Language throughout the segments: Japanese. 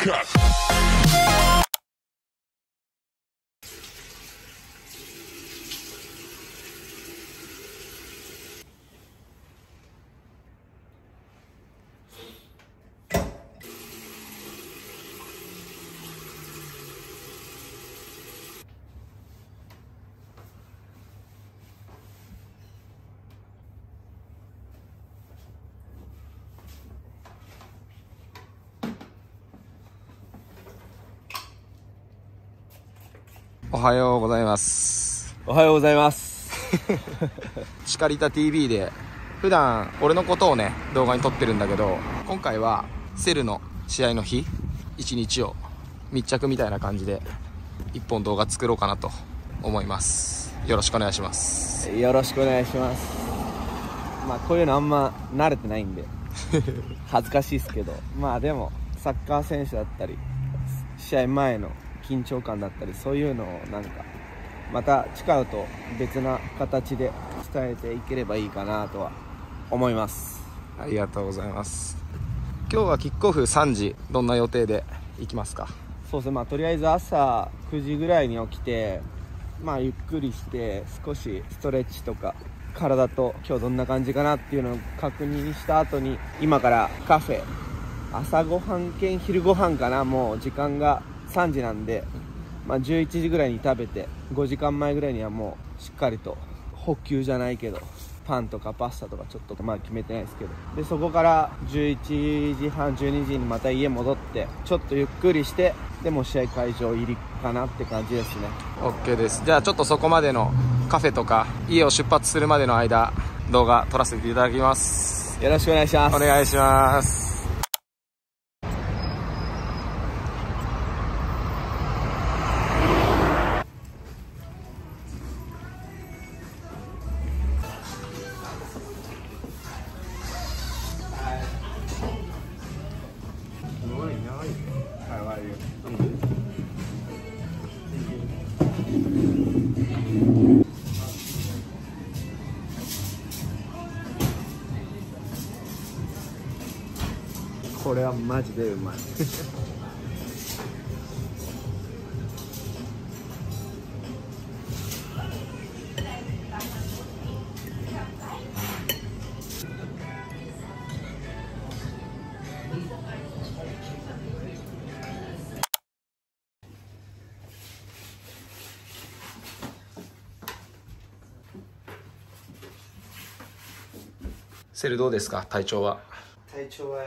cut. おはようございますおはようございます。シカリタ TV で普段俺のことをね動画に撮ってるんだけど今回はセルの試合の日一日を密着みたいな感じで一本動画作ろうかなと思いますよろしくお願いしますよろしくお願いします。まあこういうのあんま慣れてないんで 恥ずかしいですけど、まあでもサッカー選手だったり試合前の緊張感だったりそういうのをなんかまた力と別な形で伝えていければいいかなとは思います。ありがとうございます。今日はキックオフ3時どんな予定で行きますか？そうですね。まあとりあえず朝9時ぐらいに起きてまあゆっくりして少しストレッチとか体と今日どんな感じかなっていうのを確認した後に今からカフェ。朝ごはん兼昼ごはんかな。もう時間が3時なんで、まあ、11時ぐらいに食べて5時間前ぐらいにはもうしっかりと補給じゃないけどパンとかパスタとかちょっとまあ決めてないですけど。でそこから11時半12時にまた家戻ってちょっとゆっくりしてでも試合会場入りかなって感じですね。OK です。じゃあちょっとそこまでのカフェとか家を出発するまでの間動画撮らせていただきます。よろしくお願いします。お願いしますこれはマジでうまい。セルどうですか？体調は。体調は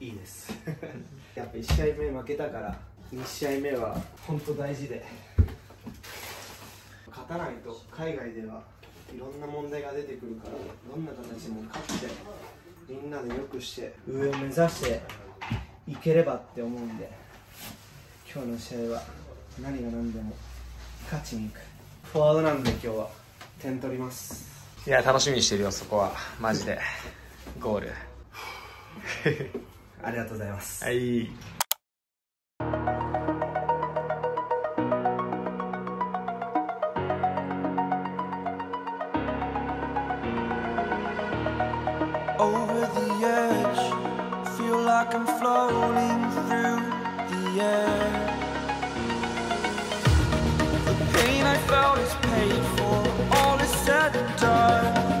いいです。やっぱ1試合目負けたから2試合目は本当大事で。勝たないと海外ではいろんな問題が出てくるからどんな形も勝ってみんなでよくして上を目指していければって思うんで今日の試合は何が何でも勝ちに行く。フォワードなんで今日は点取ります。いや、楽しみにしてるよ、そこは。マジで。ゴール。ありがとうございます。はい。Felt it's painful start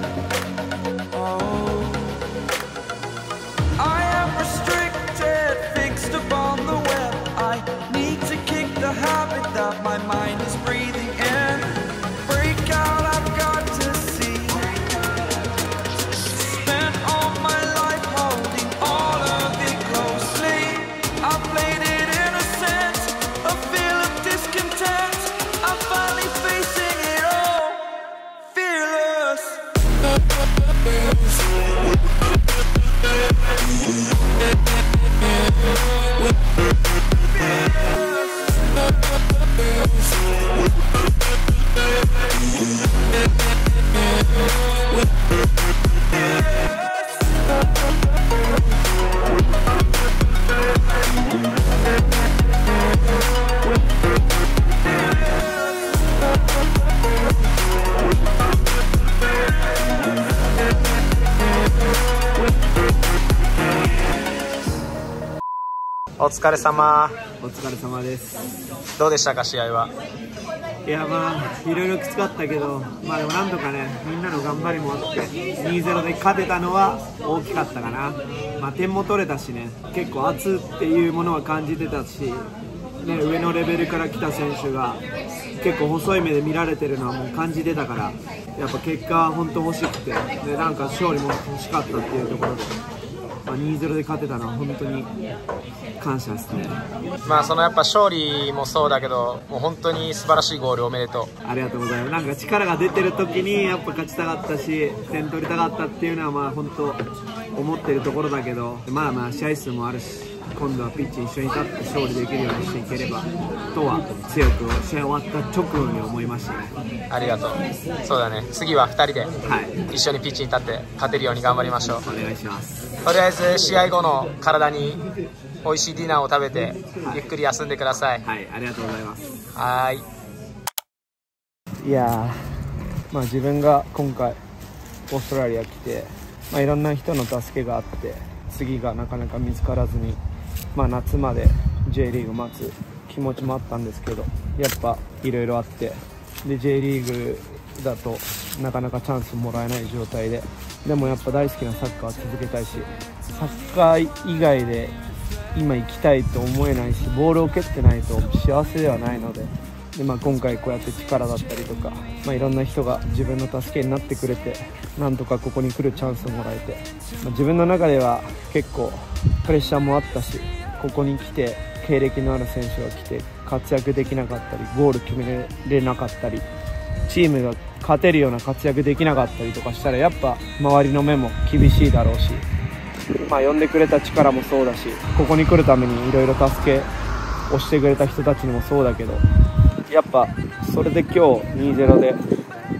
お疲れ様。お疲れ様です。どうでしたか試合は？いやまあいろいろきつかったけどまあでもなんとかねみんなの頑張りもあって2-0で勝てたのは大きかったかな。まあ点も取れたしね結構圧っていうものは感じてたしね、上のレベルから来た選手が結構細い目で見られてるのはもう感じてたからやっぱ結果は本当欲しくてでなんか勝利も欲しかったっていうところで、まあ、2-0で勝てたのは本当に感謝ですね。まあそのやっぱ勝利もそうだけどもう本当に素晴らしいゴールおめでとありがとうございます。なんか力が出てる時にやっぱ勝ちたかったし点取りたかったっていうのはまあ本当思ってるところだけどまあまあ試合数もあるし今度はピッチに一緒に立って勝利できるようにしていければとは強く試合終わった直後に思いましたね。うありがとう。そうだね。次は2人ではい一緒にピッチに立って勝てるように頑張りましょう。お願い。しますとりあえず試合後の体に美味しいディナーを食べてゆっくり休んでください。はいありがとうございます。はーい。いやーまあ自分が今回オーストラリア来て、まあ、いろんな人の助けがあって次がなかなか見つからずに、まあ、夏まで J リーグ待つ気持ちもあったんですけどやっぱいろいろあってで J リーグだとなかなかチャンスもらえない状態ででもやっぱ大好きなサッカーは続けたいしサッカー以外で今行きたいと思えないしボールを蹴ってないと幸せではないのでで、まあ、今回こうやって力だったりとか、まあ、いろんな人が自分の助けになってくれてなんとかここに来るチャンスをもらえて、まあ自分の中では結構プレッシャーもあったしここに来て経歴のある選手が来て活躍できなかったりゴール決めれなかったりチームが勝てるような活躍できなかったりとかしたらやっぱ周りの目も厳しいだろうしまあ、呼んでくれた力もそうだしここに来るためにいろいろ助けをしてくれた人たちにもそうだけどやっぱそれで今日2-0で、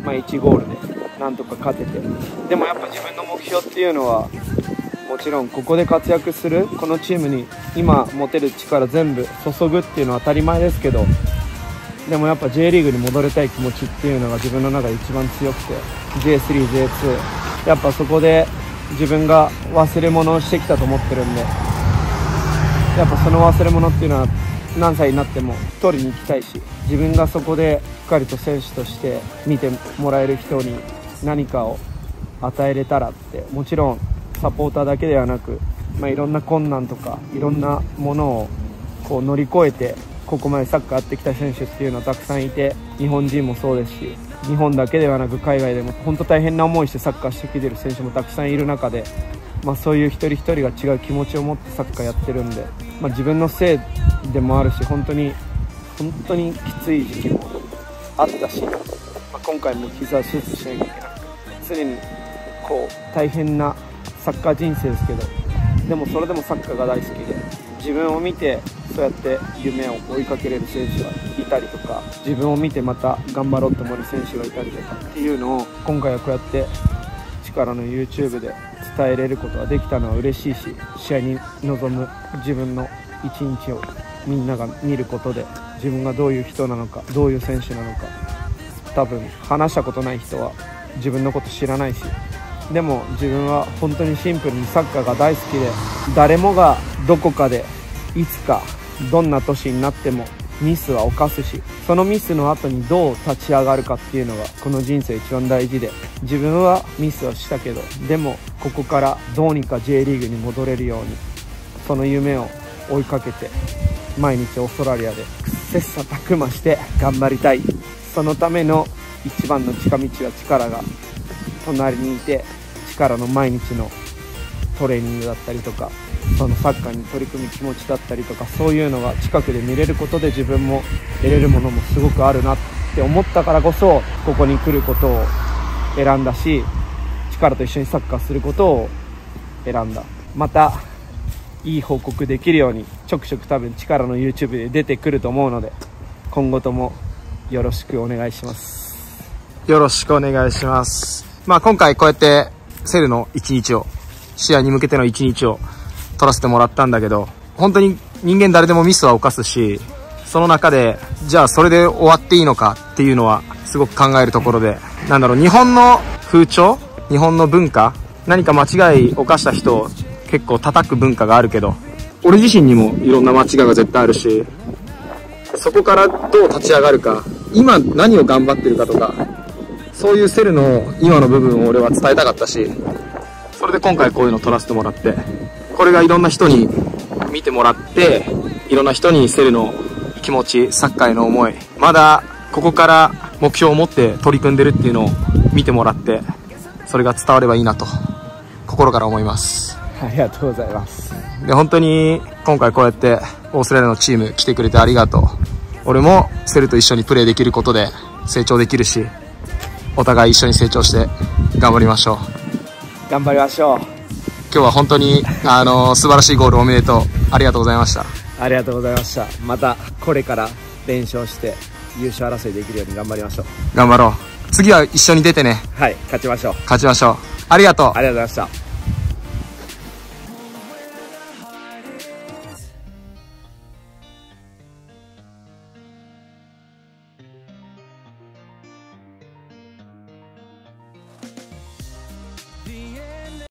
まあ、1ゴールでなんとか勝ててでもやっぱ自分の目標っていうのはもちろんここで活躍するこのチームに今持てる力全部注ぐっていうのは当たり前ですけどでもやっぱ J リーグに戻りたい気持ちっていうのが自分の中で一番強くて J3、J2 やっぱそこで自分が忘れ物をしてきたと思ってるんでやっぱその忘れ物っていうのは何歳になっても取りに行きたいし自分がそこでしっかりと選手として見てもらえる人に何かを与えれたらってもちろんサポーターだけではなく、まあ、いろんな困難とかいろんなものをこう乗り越えてここまでサッカーやってきた選手っていうのはたくさんいて日本人もそうですし日本だけではなく海外でも本当大変な思いしてサッカーしてきてる選手もたくさんいる中で、まあ、そういう一人一人が違う気持ちを持ってサッカーやってるんで、まあ、自分のせいでもあるし本当に本当にきつい時期もあったし、まあ、今回も膝手術しなきゃいけなくて常にこう大変なサッカー人生ですけどでもそれでもサッカーが大好きで自分を見てそうやって夢を追いかけれる選手がいたりとか自分を見てまた頑張ろうと思える選手がいたりとかっていうのを今回はこうやって力の YouTube で伝えれることができたのは嬉しいし試合に臨む自分の一日をみんなが見ることで自分がどういう人なのかどういう選手なのか多分話したことない人は自分のこと知らないしでも自分は本当にシンプルにサッカーが大好きで誰もがどこかでいつかどんな年になってもミスは犯すしそのミスの後にどう立ち上がるかっていうのがこの人生一番大事で自分はミスはしたけどでもここからどうにか J リーグに戻れるようにその夢を追いかけて毎日オーストラリアで切磋琢磨して頑張りたい。そのための一番の近道は力が隣にいて力の毎日のトレーニングだったりとかそのサッカーに取り組む気持ちだったりとかそういうのが近くで見れることで自分も得れるものもすごくあるなって思ったからこそここに来ることを選んだし力と一緒にサッカーすることを選んだまたいい報告できるようにちょくちょく多分力の YouTube で出てくると思うので今後ともよろしくお願いしますよろしくお願いします。まあ今回こうやってセルの一日を、試合に向けての一日を取らせてもらったんだけど、本当に人間誰でもミスは犯すし、その中で、じゃあそれで終わっていいのかっていうのはすごく考えるところで、なんだろう、日本の風潮日本の文化何か間違い犯した人を結構叩く文化があるけど、俺自身にもいろんな間違いが絶対あるし、そこからどう立ち上がるか、今何を頑張ってるかとか、そういうセルの今の部分を俺は伝えたかったし、それで今回こういうの撮らせてもらって、これがいろんな人に見てもらって、いろんな人にセルの気持ち、サッカーへの思い、まだここから目標を持って取り組んでるっていうのを見てもらって、それが伝わればいいなと、心から思います。ありがとうございますで、本当に今回こうやってオーストラリアのチーム来てくれてありがとう。俺もセルと一緒にプレーできることで成長できるし、お互い一緒に成長して頑張りましょう。頑張りましょう今日は本当に、あの素晴らしいゴールおめでとう。ありがとうございました。ありがとうございましたまたこれから連勝して優勝争いできるように頑張りましょう頑張ろう。次は一緒に出てね、はい勝ちましょう勝ちましょう。ありがとうあ。りがとうございました